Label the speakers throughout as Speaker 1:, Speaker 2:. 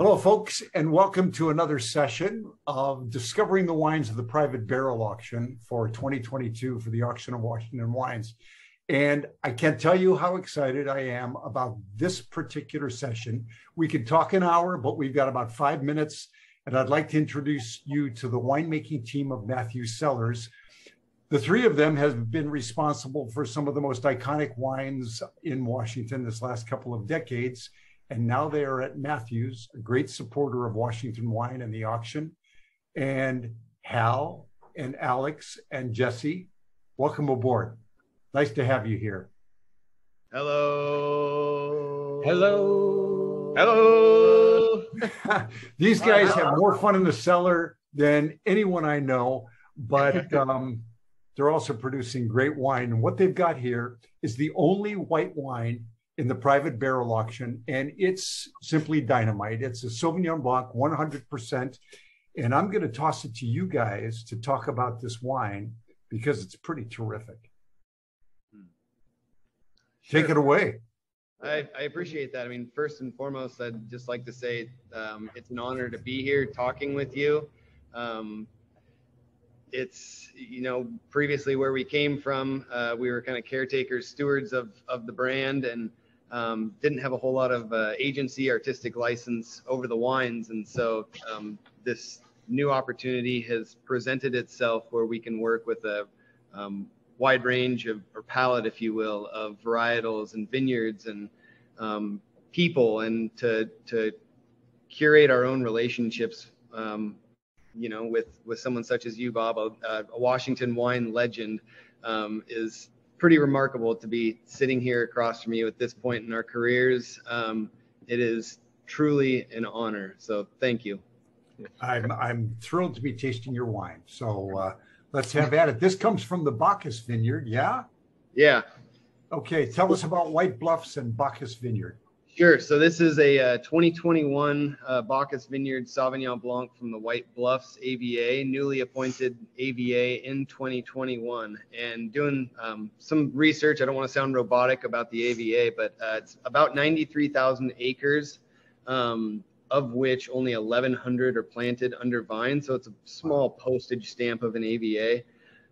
Speaker 1: Hello, folks, and welcome to another session of Discovering the Wines of the Private Barrel Auction for 2022 for the Auction of Washington Wines. And I can't tell you how excited I am about this particular session. We could talk an hour, but we've got about five minutes. And I'd like to introduce you to the winemaking team of Matthews Cellars. The three of them have been responsible for some of the most iconic wines in Washington this last couple of decades and now they are at Matthews, a great supporter of Washington wine and the auction. And Hal and Alex and Jesse, welcome aboard. Nice to have you here.
Speaker 2: Hello.
Speaker 3: Hello.
Speaker 2: Hello.
Speaker 1: These guys have more fun in the cellar than anyone I know, but um, they're also producing great wine. And what they've got here is the only white wine in the private barrel auction, and it's simply dynamite. It's a Sauvignon Blanc, 100%. And I'm going to toss it to you guys to talk about this wine because it's pretty terrific. Sure. Take it away.
Speaker 2: I, I, appreciate that. I mean, first and foremost, I'd just like to say um, it's an honor to be here talking with you. Um, it's you know previously where we came from, uh, we were kind of caretakers, stewards of of the brand, and um, didn't have a whole lot of uh, agency artistic license over the wines and so um, this new opportunity has presented itself where we can work with a um, wide range of or palette if you will of varietals and vineyards and um, people and to to curate our own relationships um, you know with with someone such as you bob a, a washington wine legend um, is pretty remarkable to be sitting here across from you at this point in our careers. Um, it is truly an honor. So thank you.
Speaker 1: I'm I'm thrilled to be tasting your wine. So uh, let's have at it. This comes from the Bacchus Vineyard, yeah?
Speaker 2: Yeah.
Speaker 1: Okay, tell us about White Bluffs and Bacchus Vineyard.
Speaker 2: Sure. So this is a uh, 2021 uh, Bacchus Vineyard Sauvignon Blanc from the White Bluffs AVA, newly appointed AVA in 2021. And doing um, some research, I don't want to sound robotic about the AVA, but uh, it's about 93,000 acres, um, of which only 1,100 are planted under vine. So it's a small postage stamp of an AVA.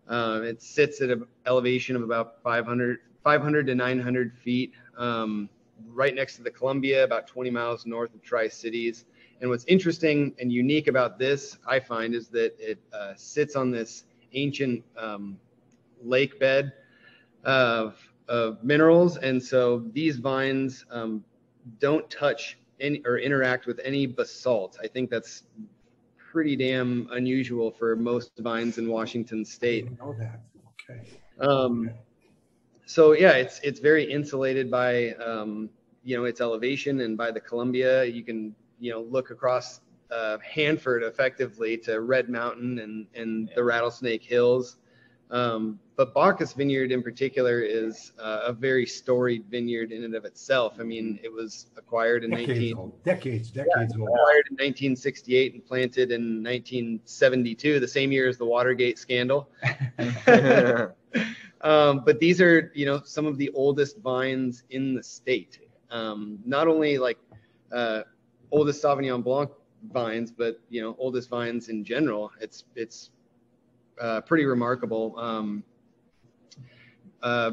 Speaker 2: Um, it sits at an elevation of about 500, 500 to 900 feet. Um, right next to the Columbia, about 20 miles north of Tri Cities. And what's interesting and unique about this, I find, is that it uh, sits on this ancient um, lake bed of, of minerals. And so these vines um, don't touch any or interact with any basalt. I think that's pretty damn unusual for most vines in Washington state.
Speaker 1: I know that. Okay.
Speaker 2: Um, so yeah, it's it's very insulated by um, you know its elevation and by the Columbia. You can you know look across uh, Hanford effectively to Red Mountain and and the Rattlesnake Hills. Um, but Bacchus Vineyard in particular is uh, a very storied vineyard in and of itself. I mean, it was acquired in
Speaker 1: decades
Speaker 2: 19
Speaker 1: old. decades decades
Speaker 2: yeah, old. acquired in 1968 and planted in 1972, the same year as the Watergate scandal. Um, but these are, you know, some of the oldest vines in the state. Um, not only like uh, oldest Sauvignon Blanc vines, but you know, oldest vines in general. It's it's uh, pretty remarkable. Um, uh,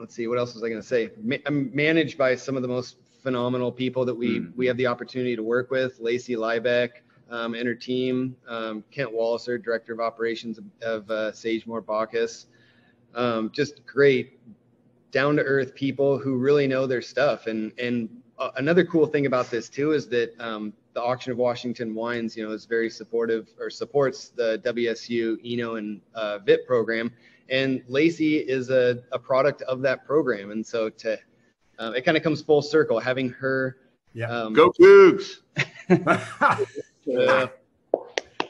Speaker 2: let's see, what else was I going to say? Ma- I'm managed by some of the most phenomenal people that we mm. we have the opportunity to work with. Lacey Lybeck um, and her team, um, Kent Waliser, director of operations of, of uh, Sagemoor Bacchus um, just great down to earth people who really know their stuff. And and uh, another cool thing about this too is that um, the auction of Washington wines, you know, is very supportive or supports the WSU ENO and uh, VIP program. And Lacey is a, a product of that program. And so to uh, it kind of comes full circle having her.
Speaker 3: Yeah. Um, Go Cougs.
Speaker 2: uh,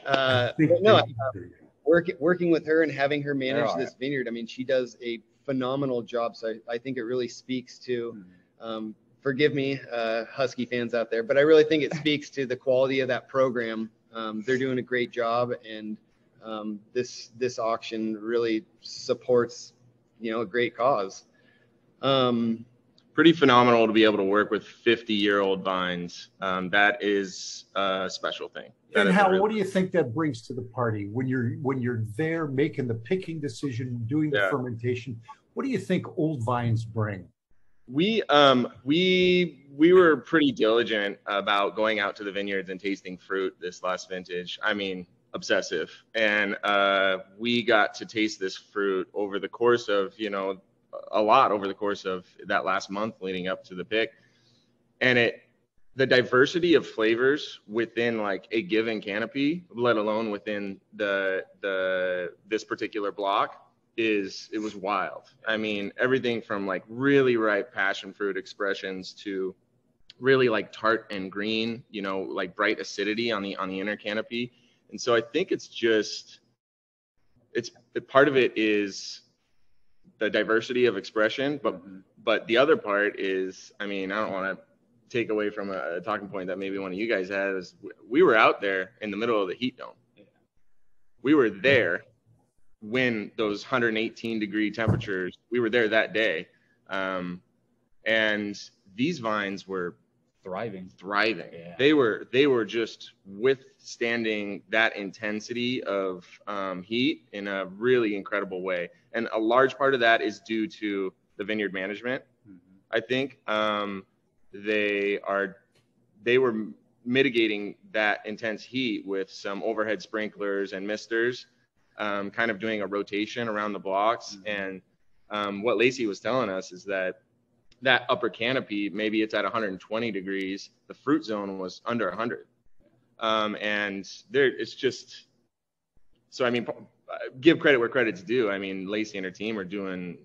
Speaker 2: uh, no, work, working with her and having her manage this vineyard, I mean, she does a phenomenal job. So I, I think it really speaks to, mm-hmm. um, forgive me, uh, Husky fans out there, but I really think it speaks to the quality of that program. Um, they're doing a great job, and um, this this auction really supports, you know, a great cause. Um,
Speaker 3: pretty phenomenal to be able to work with 50 year old vines. Um, that is a special thing.
Speaker 1: That and really what do you think that brings to the party when you're when you're there making the picking decision, doing the yeah. fermentation? What do you think old vines bring?
Speaker 3: We um we we were pretty diligent about going out to the vineyards and tasting fruit this last vintage. I mean, obsessive, and uh, we got to taste this fruit over the course of you know a lot over the course of that last month leading up to the pick. And it, the diversity of flavors within like a given canopy, let alone within the, the, this particular block is, it was wild. I mean, everything from like really ripe passion fruit expressions to really like tart and green, you know, like bright acidity on the, on the inner canopy. And so I think it's just, it's part of it is the diversity of expression, but mm-hmm. but the other part is, I mean, I don't want to take away from a, a, talking point that maybe one of you guys had is we were out there in the middle of the heat dome. We were there when those 118 degree temperatures. We were there that day, um, and these vines were
Speaker 4: thriving
Speaker 3: thriving yeah. they were they were just withstanding that intensity of um, heat in a really incredible way and a large part of that is due to the vineyard management mm-hmm. i think um, they are they were mitigating that intense heat with some overhead sprinklers and misters um, kind of doing a rotation around the blocks mm-hmm. and um, what lacey was telling us is that that upper canopy, maybe it's at 120 degrees. The fruit zone was under 100. Um, and there, it's just, so I mean, give credit where credit's due. I mean, Lacey and her team are doing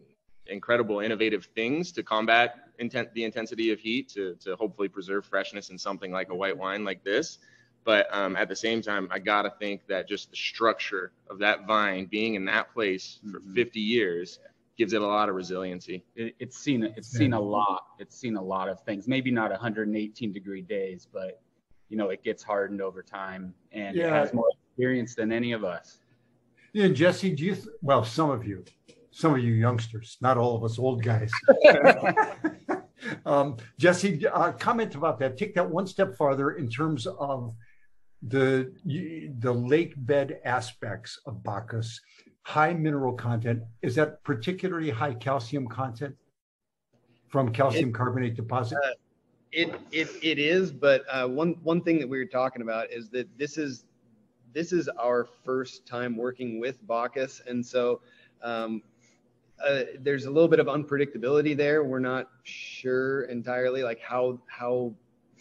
Speaker 3: incredible, innovative things to combat intent, the intensity of heat to, to hopefully preserve freshness in something like a white wine like this. But um, at the same time, I gotta think that just the structure of that vine being in that place for mm-hmm. 50 years gives it a lot of resiliency.
Speaker 4: It, it's seen it's seen a lot. It's seen a lot of things. Maybe not 118 degree days, but you know it gets hardened over time, and yeah. it has more experience than any of us.
Speaker 1: Yeah, Jesse, do you? Th- well, some of you, some of you youngsters, not all of us old guys. um, Jesse, uh, comment about that. Take that one step farther in terms of the the lake bed aspects of Bacchus high mineral content. Is that particularly high calcium content from calcium it, carbonate deposit? Uh,
Speaker 2: it, it, it is, but uh, one, one thing that we were talking about is that this is, this is our first time working with Bacchus. And so um, uh, there's a little bit of unpredictability there. We're not sure entirely like how, how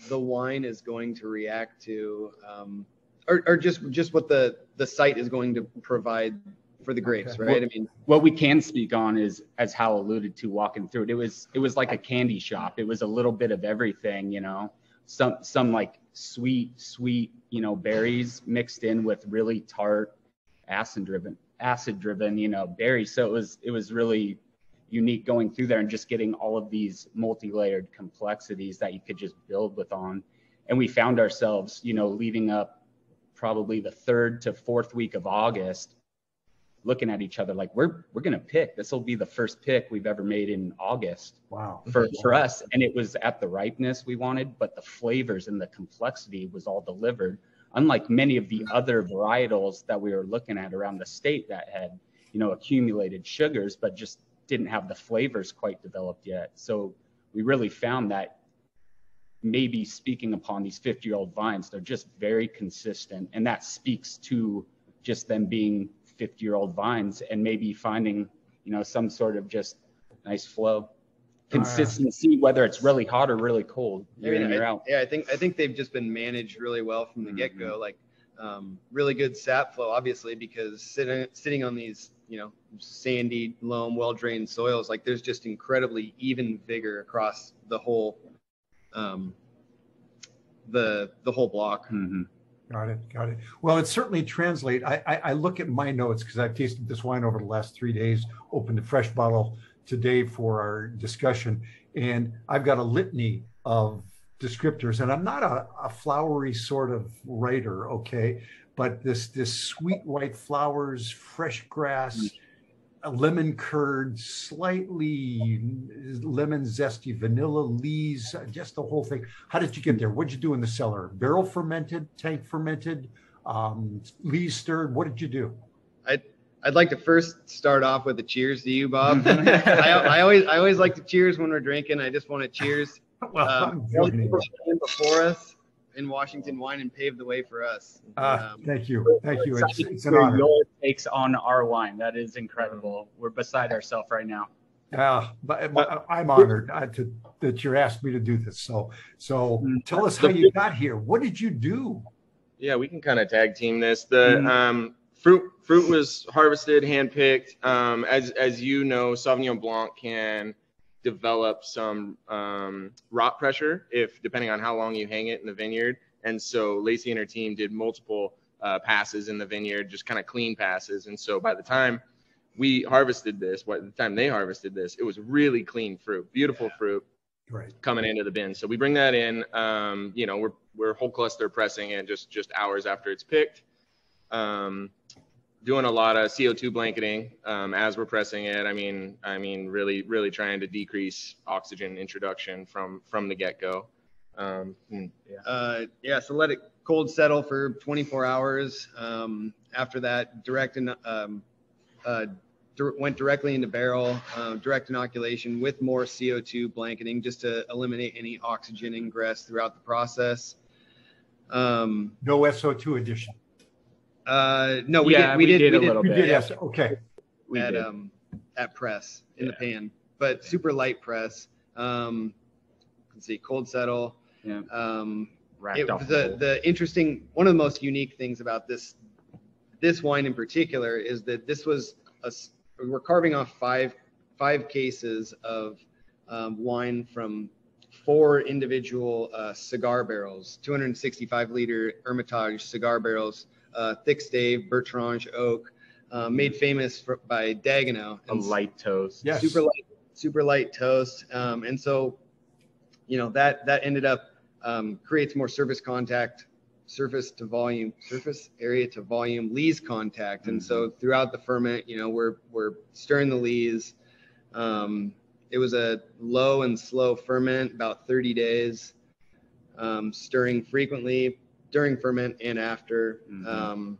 Speaker 2: the wine is going to react to, um, or, or just, just what the, the site is going to provide for the grapes, okay. right?
Speaker 4: What, I mean, what we can speak on is, as Hal alluded to, walking through it. It was it was like a candy shop. It was a little bit of everything, you know. Some some like sweet sweet you know berries mixed in with really tart acid driven acid driven you know berries. So it was it was really unique going through there and just getting all of these multi-layered complexities that you could just build with on. And we found ourselves, you know, leading up probably the third to fourth week of August looking at each other like we're we're gonna pick. This will be the first pick we've ever made in August.
Speaker 1: Wow.
Speaker 4: For for us, and it was at the ripeness we wanted, but the flavors and the complexity was all delivered. Unlike many of the other varietals that we were looking at around the state that had, you know, accumulated sugars, but just didn't have the flavors quite developed yet. So we really found that maybe speaking upon these 50 year old vines, they're just very consistent. And that speaks to just them being 50 year old vines and maybe finding, you know, some sort of just nice flow. Consistency, uh, whether it's really hot or really cold,
Speaker 2: year in year out. Yeah, I think I think they've just been managed really well from the mm-hmm. get go. Like um, really good sap flow, obviously, because sitting sitting on these you know sandy, loam, well drained soils, like there's just incredibly even vigor across the whole um, the the whole block.
Speaker 4: Mm-hmm.
Speaker 1: Got it. Got it. Well, it certainly translate. I, I, I look at my notes because I've tasted this wine over the last three days. Opened a fresh bottle today for our discussion, and I've got a litany of descriptors. And I'm not a, a flowery sort of writer, okay, but this this sweet white flowers, fresh grass, mm. A lemon curd, slightly lemon zesty, vanilla lees, just the whole thing. How did you get there? What'd you do in the cellar? Barrel fermented, tank fermented, um, lees stirred. What did you do?
Speaker 2: I'd I'd like to first start off with a cheers to you, Bob. I, I always I always like to cheers when we're drinking. I just want to cheers.
Speaker 1: Well,
Speaker 2: Um,
Speaker 1: I'm
Speaker 2: all the
Speaker 1: joking.
Speaker 2: people that came before us in Washington wine and paved the way for us.
Speaker 1: Uh,
Speaker 2: Um,
Speaker 1: thank you, thank you. It's,
Speaker 4: Excited
Speaker 1: it's an
Speaker 4: for
Speaker 1: honor.
Speaker 4: Your takes on our wine. That is incredible. We're beside ourselves right now.
Speaker 1: Uh, but, but I'm honored uh, to, that you're asked me to do this. So, so
Speaker 4: Mm.
Speaker 1: tell us how you got here. What did you do?
Speaker 3: Yeah, we can kind of tag team this. The
Speaker 4: Mhm.
Speaker 3: um, fruit fruit was harvested, handpicked. Um, as as you know, Sauvignon Blanc can develop some um, rot pressure if depending on how long you hang it in the vineyard. And so Lacey and her team did multiple uh, passes in the vineyard, just kind of clean passes. And so by the time we harvested this, by the time they harvested this, it was really clean fruit, beautiful fruit
Speaker 1: Right.
Speaker 3: coming into the bin. So we bring that in. Um, you know, we're we're whole cluster pressing it just just hours after it's picked. Um, doing a lot of CO2 blanketing um, as we're pressing it. I mean, I mean, really, really trying to decrease oxygen introduction from from the get go. Um, yeah.
Speaker 2: Uh, yeah, so let it cold settle for 24 hours. Um, after that, direct in, um, uh, dir- went directly into barrel, uh, direct inoculation with more CO2 blanketing just to eliminate any oxygen ingress throughout the process. Um,
Speaker 1: No SO2 addition.
Speaker 2: Uh, no, we
Speaker 4: Yeah,
Speaker 2: did. We,
Speaker 4: we
Speaker 2: did.
Speaker 4: did
Speaker 2: we
Speaker 4: a
Speaker 2: did.
Speaker 4: little
Speaker 1: You
Speaker 4: bit.
Speaker 1: did
Speaker 2: yeah.
Speaker 1: S. Okay.
Speaker 4: We
Speaker 2: at
Speaker 4: did.
Speaker 2: um at press in the pan, but super light press. Um, let's see, cold settle.
Speaker 4: Yeah.
Speaker 2: Um,
Speaker 4: Racked
Speaker 2: it,
Speaker 4: off
Speaker 2: the
Speaker 4: whole-
Speaker 2: the interesting one of the most unique things about this this wine in particular is that this was a s- we're carving off five five cases of um, wine from four individual uh, cigar barrels 265 liter hermitage cigar barrels uh, thick stave bertrange oak uh, made famous for, by Dagueneau
Speaker 4: a light toast.
Speaker 1: Yes.
Speaker 2: super light, super light toast. Um, and so, you know, that, that ended up, um, creates more surface contact, surface to volume, surface area to volume, lees contact. And so throughout the ferment, you know, we're, we're stirring the lees. Um, it was a low and slow ferment, about 30 days, um, stirring frequently during ferment and after.
Speaker 4: Mhm.
Speaker 2: Um,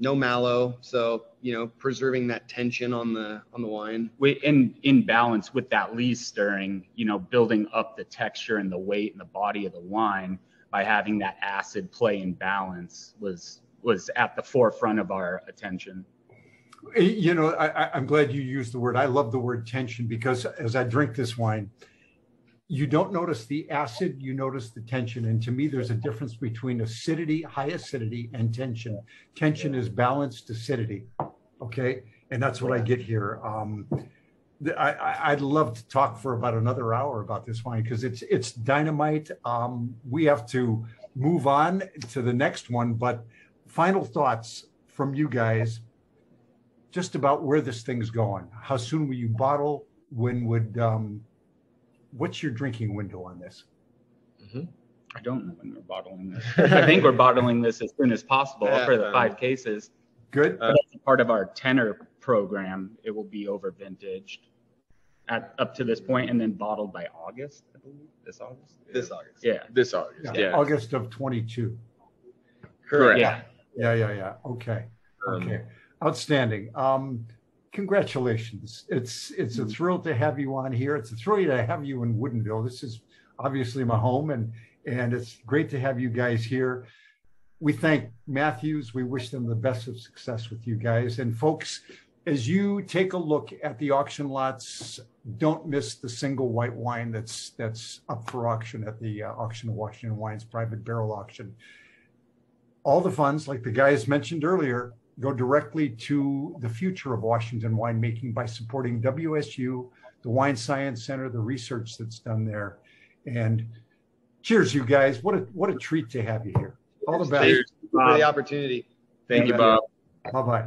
Speaker 2: no malo, so you know, preserving that tension on the on the wine.
Speaker 4: we in in balance with that lee stirring, you know, building up the texture and the weight and the body of the wine by having that acid play in balance was was at the forefront of our attention.
Speaker 1: You know, I, I, I'm glad you used the word. I love the word tension because as I drink this wine, you don't notice the acid, you notice the tension. And to me, there's a difference between acidity, high acidity, and tension. Tension is balanced acidity. Okay. And that's what I get here. Um, I, I'd love to talk for about another hour about this wine because it's it's dynamite. Um, we have to move on to the next one, but final thoughts from you guys just about where this thing's going. How soon will you bottle? When would um, what's your drinking window on this?
Speaker 4: I don't know when we're bottling this. I think we're bottling this as soon as possible
Speaker 2: Yeah.
Speaker 4: for the five cases.
Speaker 1: Good.
Speaker 3: Uh,
Speaker 4: But part of our tenor program, it will be over vintaged at up to this point and then bottled by August, I believe. This August?
Speaker 2: This August.
Speaker 4: Yeah.
Speaker 3: This August. Yeah.
Speaker 1: August of 22.
Speaker 3: Correct.
Speaker 4: Yeah.
Speaker 1: Yeah, yeah, yeah. Okay.
Speaker 3: Um,
Speaker 1: Okay. Outstanding. Um, congratulations. It's it's a thrill to have you on here. It's a thrill to have you in Woodinville. This is obviously my home and and it's great to have you guys here. We thank Matthews. We wish them the best of success with you guys. And folks, as you take a look at the auction lots, don't miss the single white wine that's that's up for auction at the uh, auction of Washington Wines private barrel auction. All the funds, like the guys mentioned earlier, go directly to the future of Washington winemaking by supporting WSU, the Wine Science Center, the research that's done there. And cheers, you guys. What a what a treat to have you here. All the best.
Speaker 3: Cheers.
Speaker 2: for the opportunity.
Speaker 3: Thank you, Bob.
Speaker 1: Bye bye.